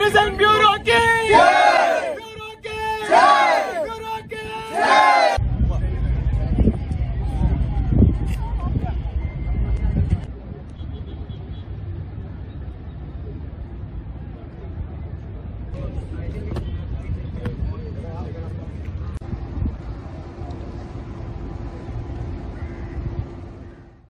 represent